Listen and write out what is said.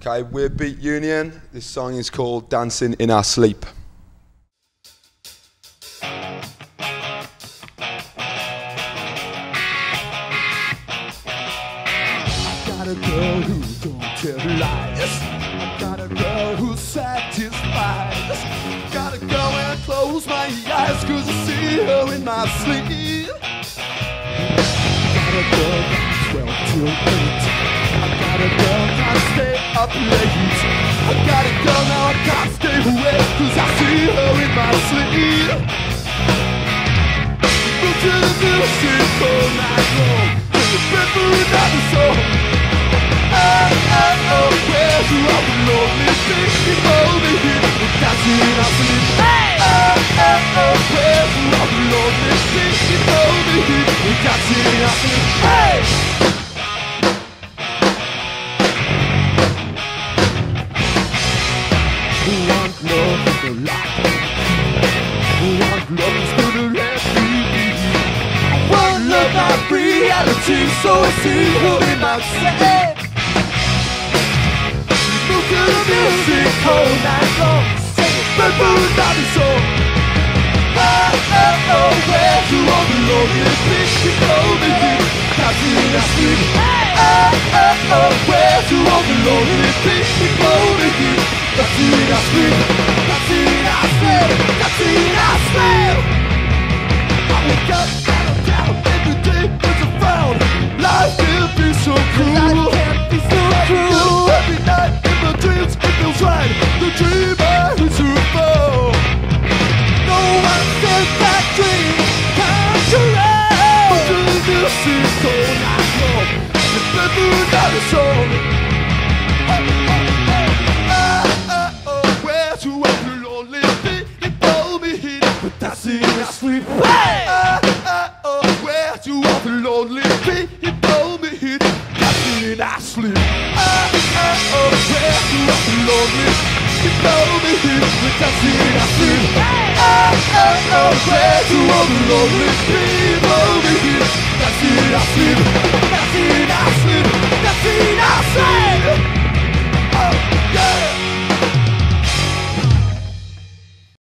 Okay, we're Beat Union. This song is called Dancing in Our Sleep. got a girl who don't tell lies. Got a girl who's satisfied. Got a girl I close my eyes, cause I see her in my sleep. Got a girl that's 12 till 8. I love wants love is reality, so I see who in myself. Move to the music all night long, sing but for another song. Oh, oh, oh, where do I belong? This bitch below me, dancing in our sleep. Oh, oh, oh, where do I belong? This bitch below me, dancing in our sleep. The dreamer to fall. No one says that dream true. But the music all night long. Better than a song. Oh, oh, oh, oh, oh, oh, where lonely thing it told me but that's in. Hey! Oh, oh, oh, where lonely it told me that's in his sleep. Oh, oh, oh, lonely it told me he but that's in his. Oh, oh, oh, where to all the lonely people sleep.